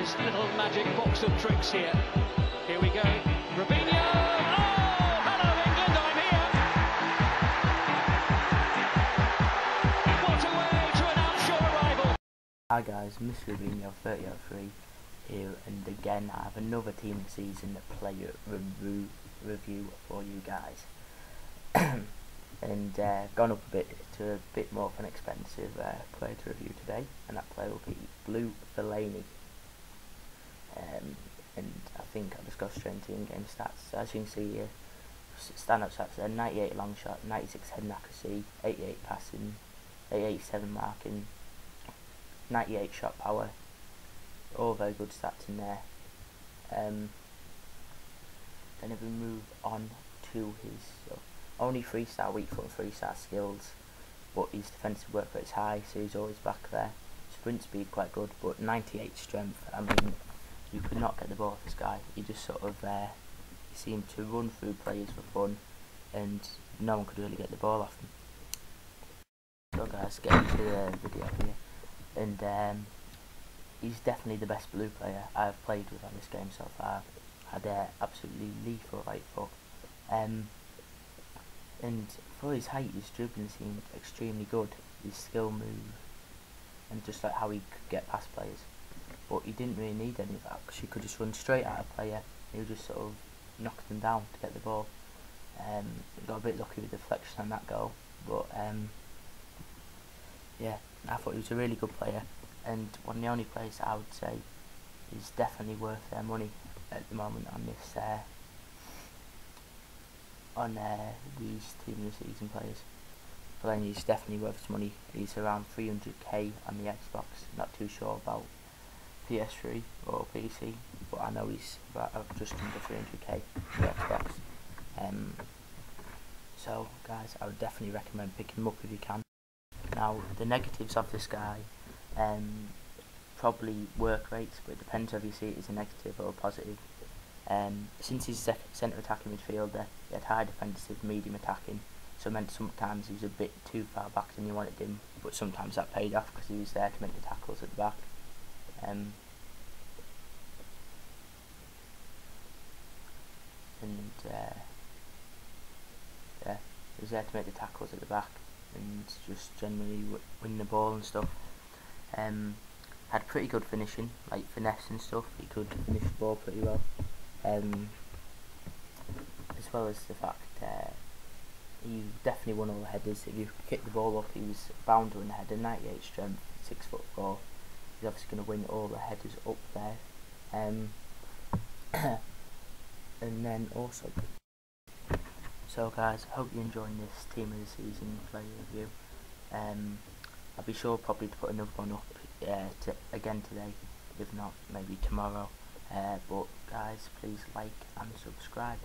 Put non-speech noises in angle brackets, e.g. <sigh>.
his little magic box of tricks here. Here we go. Robinho. Oh, hello England, I'm here. What a way to announce your arrival. Hi guys, Mr. Robinho 3003 here and again I have another team season player review, review for you guys. <clears throat> and uh, gone up a bit to a bit more of an expensive uh, player to review today and that player will be Blue Fellaini. Um, and I think I'll just go in-game stats. As you can see here, standout stats there, 98 long shot, 96 head accuracy, 88 passing, 87 marking, 98 shot power, all very good stats in there. Um, then if we move on to his uh, only 3 star weak foot and 3 star skills, but his defensive work rate is high, so he's always back there. Sprint speed quite good, but 98 strength, I mean, you could not get the ball off this guy. He just sort of uh, seemed to run through players for fun, and no one could really get the ball off him. So guys, get into the video here, and um, he's definitely the best blue player I've played with on this game so far. Had uh, absolutely lethal right foot. Um, and for his height, his dribbling seemed extremely good. His skill move, and just like how he could get past players but he didn't really need any of that because he could just run straight at a player. He would just sort of knock them down to get the ball. Um, got a bit lucky with the deflection on that goal, but um, yeah, I thought he was a really good player and one of the only players I would say is definitely worth their money at the moment on this uh, on uh, these team of the season players. But then he's definitely worth his money. He's around 300k on the Xbox. Not too sure about PS3 or PC, but I know he's about uh, just under 300k for Xbox. Um, so, guys, I would definitely recommend picking him up if you can. Now, the negatives of this guy, um, probably work rates, but it depends whether you see it as a negative or a positive. Um, since he's a centre attacking midfielder, he had high defensive, medium attacking, so it meant sometimes he was a bit too far back than you wanted him, but sometimes that paid off because he was there to make the tackles at the back. And uh, yeah, he was there to make the tackles at the back and just generally win the ball and stuff. Um, had pretty good finishing, like finesse and stuff. He could finish the ball pretty well. Um, as well as the fact uh, he definitely won all the headers. If you kick the ball up, he was bound to win the header. 98 strength, six foot four he's obviously going to win all the headers up there. Um, <coughs> and then also, so guys, hope you're enjoying this team of the season play review. Um, I'll be sure probably to put another one up uh, to, again today, if not maybe tomorrow. Uh, but guys, please like and subscribe.